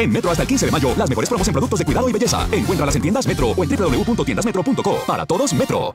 En Metro hasta el 15 de mayo, las mejores promos en productos de cuidado y belleza. Encuéntralas en tiendas Metro o en www.tiendasmetro.co. Para todos, Metro.